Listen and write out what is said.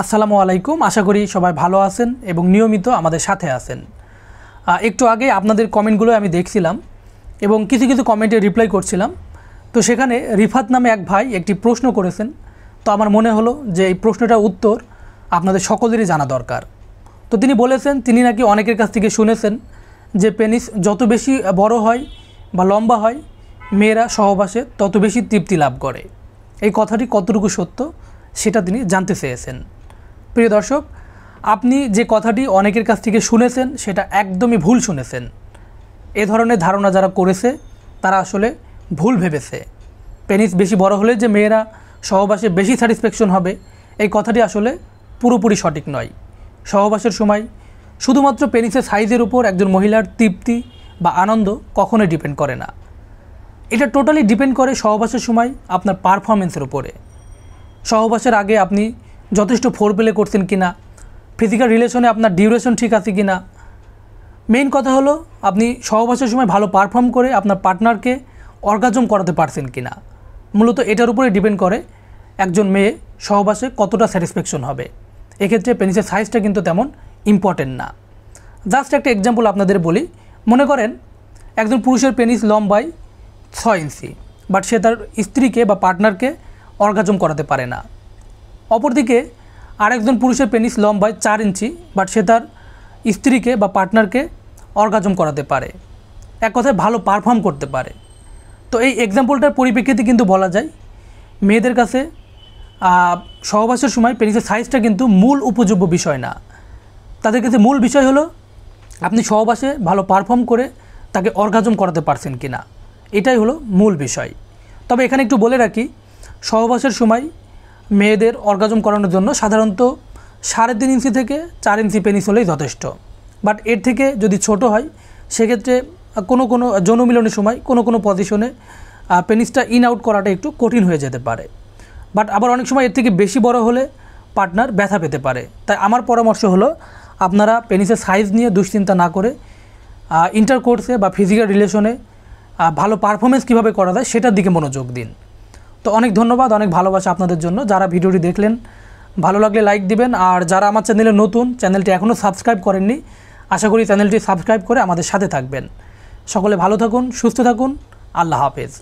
আসসালামু আলাইকুম। আশা করি সবাই ভালো আছেন এবং নিয়মিত আমাদের সাথে আছেন। একটু আগে আপনাদের কমেন্টগুলো আমি দেখছিলাম এবং কিছু কিছু কমেন্টে রিপ্লাই করছিলাম। তো সেখানে রিফাত নামে এক ভাই একটি প্রশ্ন করেছেন। তো আমার মনে হলো যে এই প্রশ্নটার উত্তর আপনাদের সকলেরই জানা দরকার। তো তিনি বলেছেন, তিনি নাকি অনেকের কাছ থেকে শুনেছেন যে পেনিস যত বেশি বড় হয় বা লম্বা হয় মেয়েরা সহবাসে তত বেশি তৃপ্তি লাভ করে। এই কথাটি কতটুকু সত্য, সেটা তিনি জানতে চেয়েছেন। প্রিয় দর্শক, আপনি যে কথাটি অনেকের কাছ থেকে শুনেছেন, সেটা একদমই ভুল শুনেছেন। এ ধরনের ধারণা যারা করেছে, তারা আসলে ভুল ভেবেছে। পেনিস বেশি বড় হলে যে মেয়েরা সহবাসে বেশি স্যাটিসফ্যাকশন হবে, এই কথাটি আসলে পুরোপুরি সঠিক নয়। সহবাসের সময় শুধুমাত্র পেনিসের সাইজের উপর একজন মহিলার তৃপ্তি বা আনন্দ কখনোই ডিপেন্ড করে না। এটা টোটালি ডিপেন্ড করে সহবাসের সময় আপনার পারফরমেন্সের উপরে। সহবাসের আগে আপনি যথেষ্ট ফোর প্লে করছেন কি না ফিজিক্যাল রিলেশনে আপনার ডিউরেশন ঠিক আছে কি না মেইন কথা হলো, আপনি সহবাসের সময় ভালো পারফর্ম করে আপনার পার্টনারকে অর্গাজম করাতে পারছেন কি না মূলত এটার উপরে ডিপেন্ড করে একজন মেয়ে সহবাসে কতটা স্যাটিসফ্যাকশন হবে। এক্ষেত্রে পেনিসের সাইজটা কিন্তু তেমন ইম্পর্টেন্ট না। জাস্ট একটা এক্সাম্পল আপনাদের বলি। মনে করেন, একজন পুরুষের পেনিস লম্বায় ছয় ইঞ্চি বাট সে তার স্ত্রীকে বা পার্টনারকে অর্গাজম করাতে পারে না। অপরদিকে আরেকজন পুরুষের পেনিস লম্বায় চার ইঞ্চি বাট সে তার স্ত্রীকে বা পার্টনারকে অর্গাজম করাতে পারে। এক কথায় ভালো পারফর্ম করতে পারে। তো এই এক্সাম্পলটার পরিপ্রেক্ষিতে কিন্তু বলা যায়, মেয়েদের কাছে সহবাসের সময় পেনিসের সাইজটা কিন্তু মূল উপযোগ্য বিষয় না। তাদের কাছে মূল বিষয় হলো, আপনি সহবাসে ভালো পারফর্ম করে তাকে অর্গাজম করাতে পারছেন কি না এটাই হলো মূল বিষয়। তবে এখানে একটু বলে রাখি, সহবাসের সময় মেয়েদের অর্গাজম করানোর জন্য সাধারণত সাড়ে তিন ইঞ্চি থেকে চার ইঞ্চি পেনিস হলেই যথেষ্ট। বাট এর থেকে যদি ছোট হয়, সেক্ষেত্রে কোনো কোনো যৌনমিলনের সময় কোনো কোনো পজিশনে পেনিসটা ইন আউট করাটা একটু কঠিন হয়ে যেতে পারে। বাট আবার অনেক সময় এর থেকে বেশি বড় হলে পার্টনার ব্যথা পেতে পারে। তাই আমার পরামর্শ হলো, আপনারা পেনিসের সাইজ নিয়ে দুশ্চিন্তা না করে ইন্টার কোর্সে বা ফিজিক্যাল রিলেশনে ভালো পারফরমেন্স কীভাবে করা যায় সেটার দিকে মনোযোগ দিন। তো অনেক ধন্যবাদ, অনেক ভালোবাসা আপনাদের জন্য। যারা ভিডিওটি দেখলেন, ভালো লাগলে লাইক দিবেন। আর যারা আমার চ্যানেলে নতুন চ্যানেলটি এখনও সাবস্ক্রাইব করেননি, আশা করি চ্যানেলটি সাবস্ক্রাইব করে আমাদের সাথে থাকবেন। সকলে ভালো থাকুন, সুস্থ থাকুন। আল্লাহ হাফেজ।